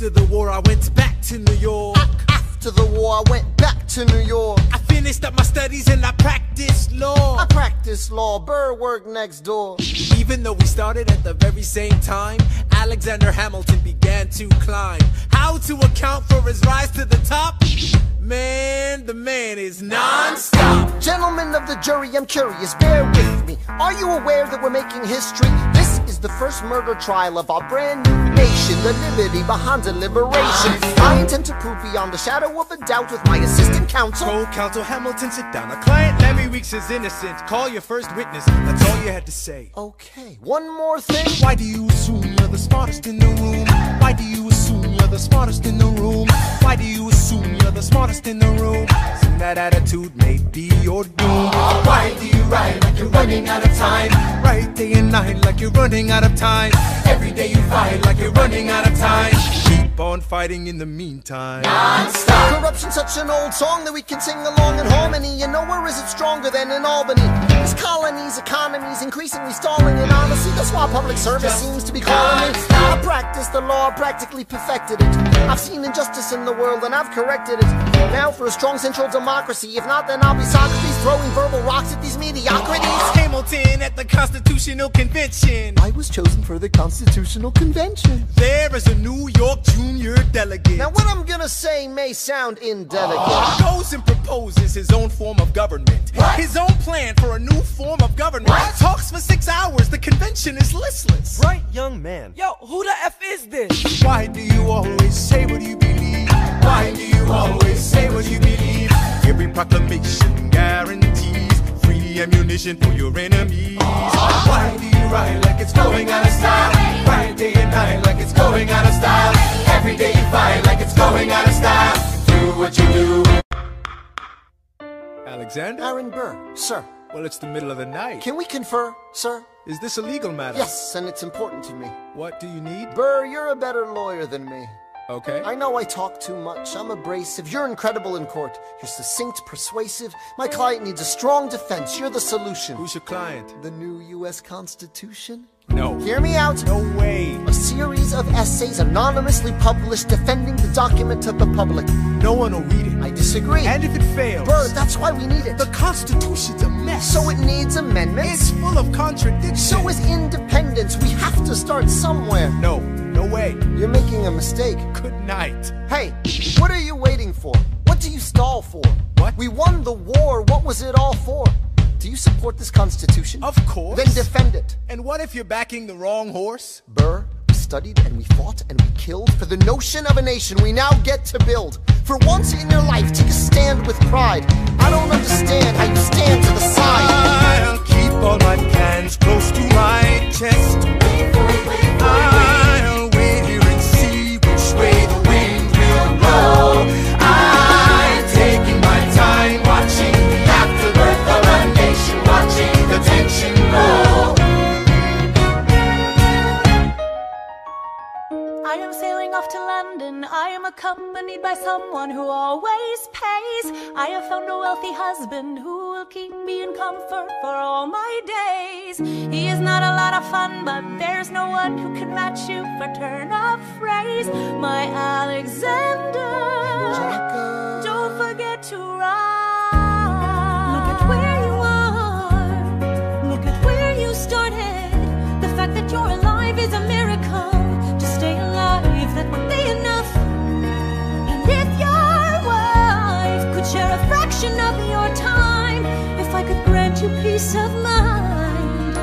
After the war, I went back to New York. After the war, I went back to New York. I finished up my studies and I practiced law. I practiced law, Burr work next door. Even though we started at the very same time, Alexander Hamilton began to climb. How to account for his rise to the top? Man, the man is non-stop. Gentlemen of the jury, I'm curious, bear with me. Are you aware that we're making history? This is the first murder trial of our brand new nation, the liberty behind deliberation. I intend to prove beyond the shadow of a doubt with my assistant counsel. Co-counsel Hamilton, sit down. Our client Levi Weeks is innocent. Call your first witness. That's all you had to say. Okay, one more thing. Why do you assume you're the smartest in the room? Why do you assume you're the smartest in the room? Why do you assume you're the smartest in the room? Soon that attitude may be your doom. Why do you write running out of time? Write day and night like you're running out of time. Every day you fight like you're running out of time. Keep on fighting in the meantime. Corruption's such an old song that we can sing along in harmony. You know where is it stronger than in Albany? These colonies, economies increasingly stalling, and honestly, that's why public service seems to be calling me. I practiced the law, practically perfected it. I've seen injustice in the world, and I've corrected it. Now for a strong central democracy. If not, then I'll be Socrates throwing verbal rocks at these mediocrities. Hamilton at the Constitutional Convention. I was chosen for the Constitutional Convention. There is a New York junior delegate. Now, what I'm gonna say may sound indelicate. goes and proposes his own form of government. His own plan for a new form of government. Talks for six hours. The convention is listless. Bright young man. Yo, who the F is this? Why do you always say what you believe? Why do you always say what you believe? Every proclamation guarantees free ammunition for your enemies. Why do you write like it's going out of style? Write day and night like it's going out of style. Every day you fight like it's going out of style. Do what you do. Alexander? Aaron Burr, sir, Well, it's the middle of the night. can we confer, sir? Is this a legal matter? Yes, and it's important to me. What do you need? Burr, you're a better lawyer than me. Okay. I know I talk too much. I'm abrasive. You're incredible in court. You're succinct, persuasive. My client needs a strong defense. You're the solution. Who's your client? The new U.S. Constitution? No. Hear me out. No way. A series of essays anonymously published defending the document to the public. No one will read it. I disagree. And if it fails, Burr, that's why we need it. the Constitution's a mess. So it needs amendments. it's full of contradictions. So is independence. We have to start somewhere. no, no way. You're making a mistake. Good night. Hey, what are you waiting for? What do you stall for? What? We won the war. What was it all for? Do you support this constitution? Of course. Then defend it. And what if you're backing the wrong horse? Burr, we studied and we fought and we killed for the notion of a nation we now get to build. For once in your life, take a stand with pride. I don't understand how you stand to the side. I'll keep husband who will keep me in comfort for all my days. He is not a lot of fun, but there's no one who can match you for turn of phrase. My Alexander, don't forget to ride. Look at where you are. Look at where you started. The fact that you're alive is a miracle. Peace of mind,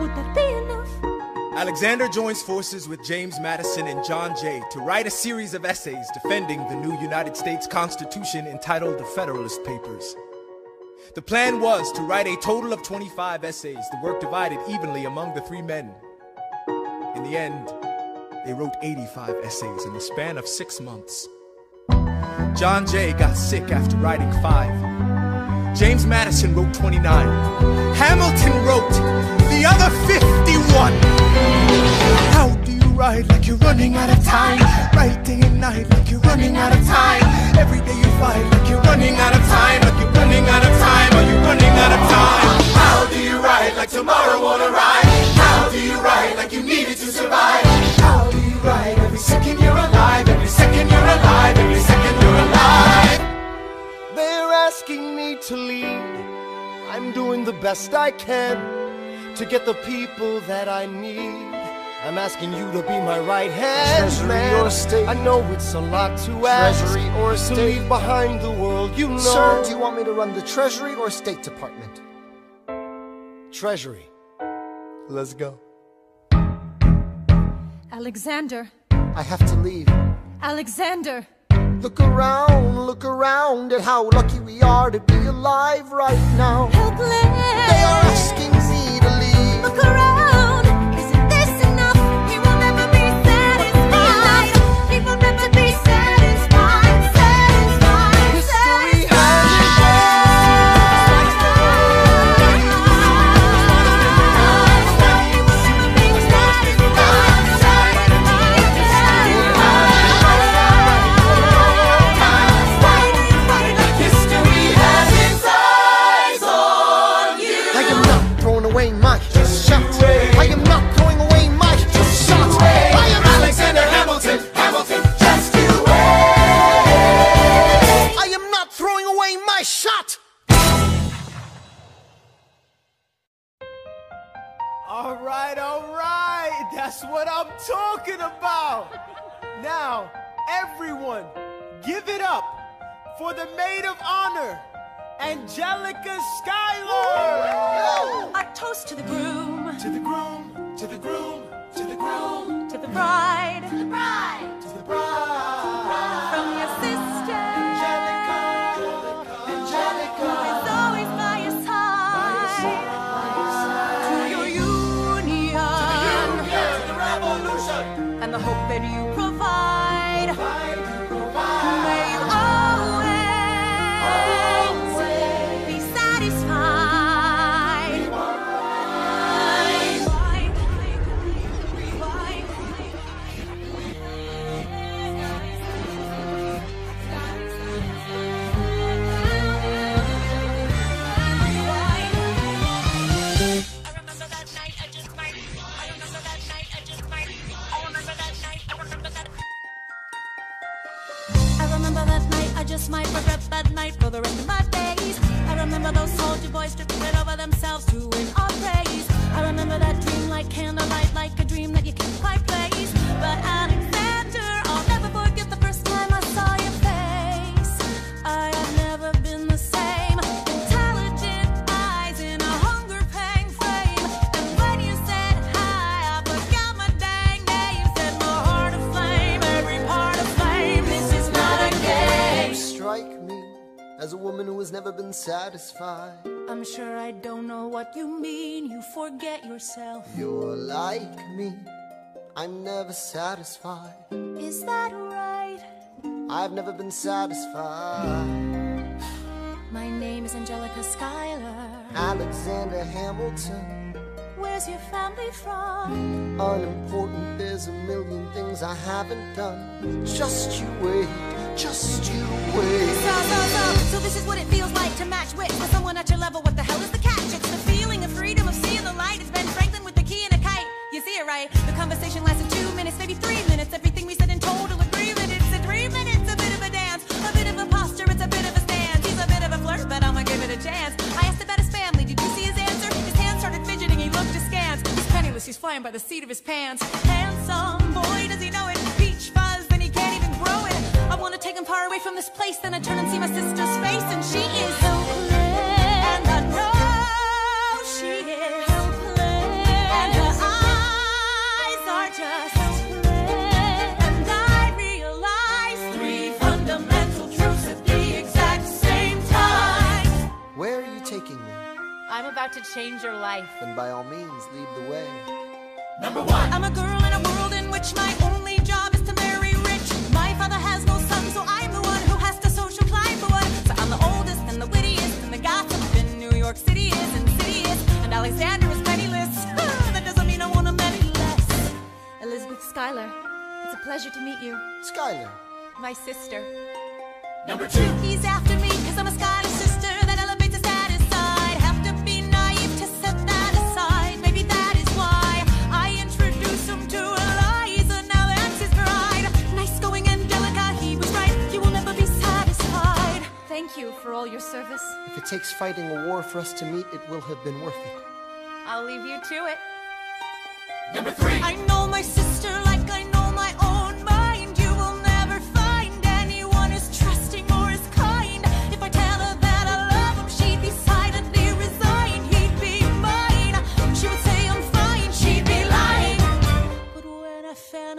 would that be enough? Alexander joins forces with James Madison and John Jay to write a series of essays defending the new United States Constitution entitled The Federalist Papers. The plan was to write a total of 25 essays, the work divided evenly among the three men. In the end, they wrote 85 essays in the span of six months. John Jay got sick after writing five. James Madison wrote 29. Hamilton wrote the other 51. How do you write like you're running out of time? Write day and night like you're running out of time. Every day you fight like you're running out of time. Like you're running out of time. Are you running out of time? How do you write like tomorrow won't arrive? How do you write like you best I can to get the people that I need. I'm asking you to be my right hand Treasury man. or state? I know it's a lot to ask. Treasury or to state? leave behind the world you know. Sir, do you want me to run the Treasury or State Department? Treasury. Let's go. Alexander, I have to leave. Alexander. Look around, look around at how lucky we are to be alive right now. Helpless. They are asking me to leave. Look around. That's what I'm talking about. Now, everyone, give it up for the maid of honor, Angelica Schuyler. A toast to the groom, To the groom, to the groom, to the groom, to the bride, to the bride. Satisfied. I'm sure I don't know what you mean. You forget yourself. You're like me. I'm never satisfied. Is that right? I've never been satisfied. My name is Angelica Schuyler. Alexander Hamilton. Where's your family from? Unimportant, there's a million things I haven't done. Just you wait, just you wait. To with someone at your level. What the hell is the catch? It's the feeling of freedom of seeing the light. It's Ben Franklin with the key and a kite. You see it right? The conversation lasted two minutes, maybe three minutes. Everything we said in total agreement. It's a three minutes, a bit of a dance, a bit of a posture. It's a bit of a stand. He's a bit of a flirt, but I'ma give it a chance. I asked about his family. Did you see his answer? His hands started fidgeting. He looked askance. He's penniless. He's flying by the seat of his pants. Handsome boy, does he know it? Peach fuzz, and he can't even grow it. I wanna take him far away from this place. Then I turn and see my sister's face, and she is I'm about to change your life. Then by all means, lead the way. Number one. I'm a girl in a world in which my only job is to marry rich. My father has no son, so I'm the one who has to social climb for one. So I'm the oldest and the wittiest and the gossip in New York City is insidious. And Alexander is penniless. that doesn't mean I want him any less. Elizabeth Schuyler, it's a pleasure to meet you. Schuyler. My sister. Number two. He's after me because I'm a Schuyler takes fighting a war for us to meet, it will have been worth it. I'll leave you to it. Number three. I know my sister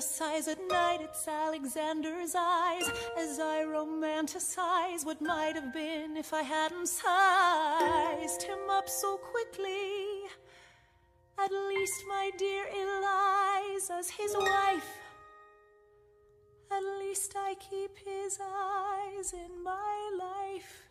Fantasize at night, it's Alexander's eyes as I romanticize what might have been if I hadn't sized him up so quickly. At least, my dear Eliza's his wife. At least I keep his eyes in my life.